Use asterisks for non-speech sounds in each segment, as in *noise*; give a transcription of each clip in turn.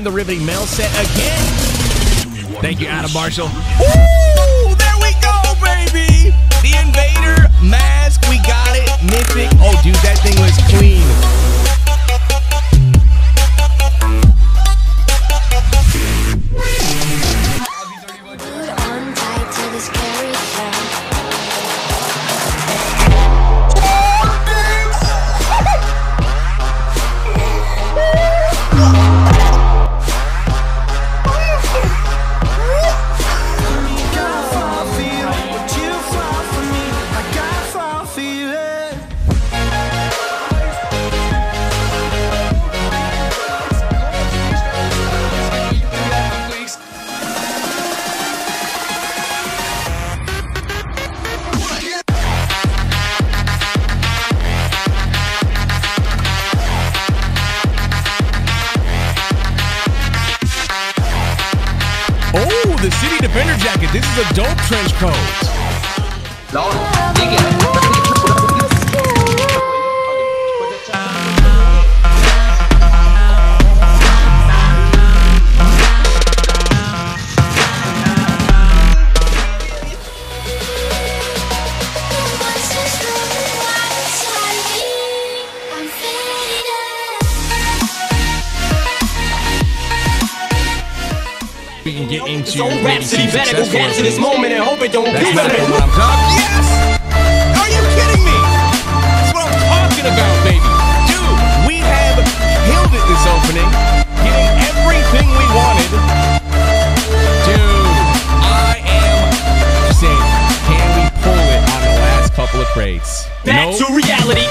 in the riveting mail set again. Thank you, Adam Marshall. Ooh, there we go, baby. The Invader mask, we got it. Mythic. Oh, dude, that thing was clean. Defender jacket. This is a dope trench coat. I'm We can get into maybe Rhapsody some better go capture this moment and hope it don't That's do not better. what I'm talking. Yes! Are you kidding me? That's what I'm talking about, baby. Dude, we have killed it this opening, getting everything we wanted. Dude, I am saying, can we pull it on the last couple of crates? Back Nope. to reality.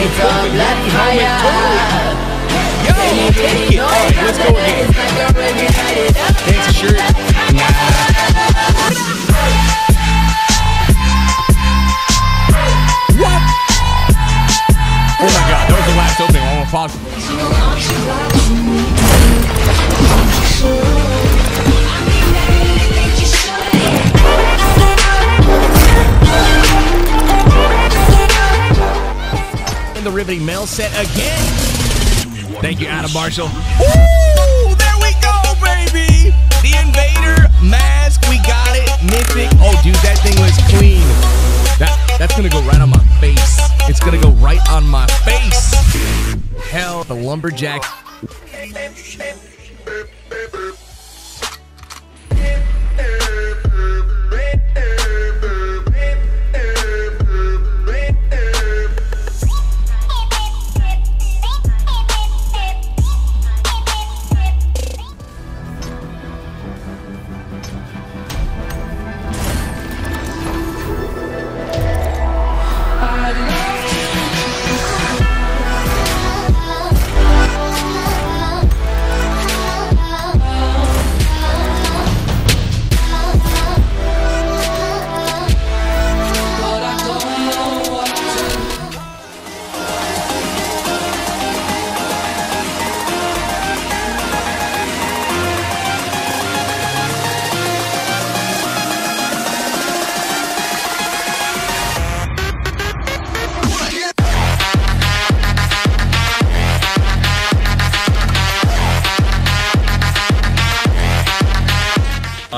Nike helmet totally. Yo, take it. Let's go again. Thanks, shirt. Oh my god, opening. I. riveting mail set again. Thank you, Adam Marshall. Ooh, there we go, baby. The Invader mask, we got it. Mythic. Oh, dude, that thing was clean. That that's gonna go right on my face. It's gonna go right on my face. Hell, the lumberjack.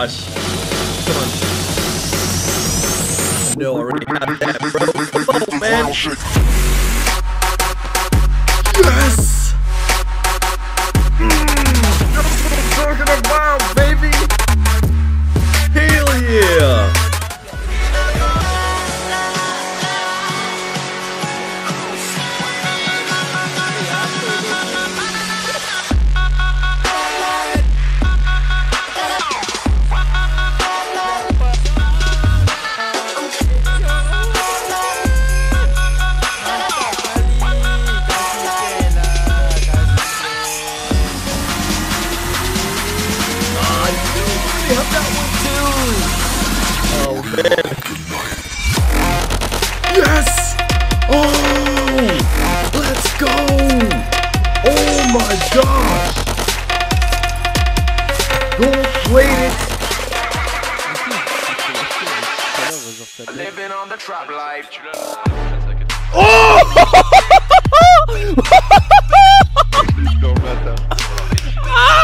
Gosh. No, already have that, bro. Come on, man. man. Yes! Oh! Let's go! Oh my gosh! Gold plated! Living on the trap life. Oh! *laughs* *laughs*